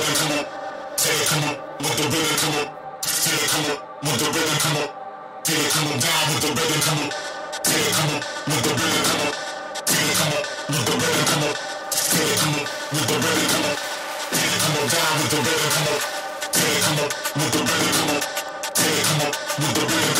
rhythm, come up. Feel it come up with the rhythm, come up. Feel it come up with the rhythm, come up. Feel it come up down with the rhythm, come up. Feel it come up with the rhythm, come up. Feel it come up with the rhythm, come up. Feel it come up with the rhythm, come up. Feel it come up down with the rhythm, come up. Feel it come up with the rhythm, come up. Feel it come up with the rhythm,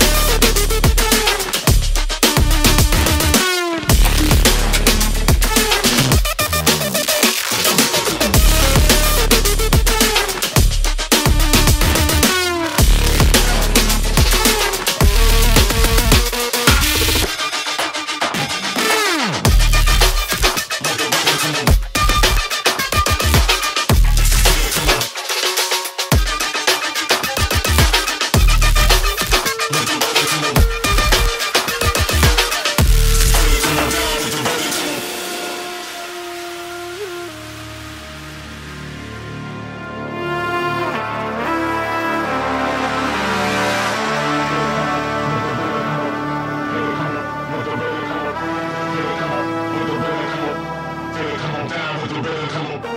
Welcome.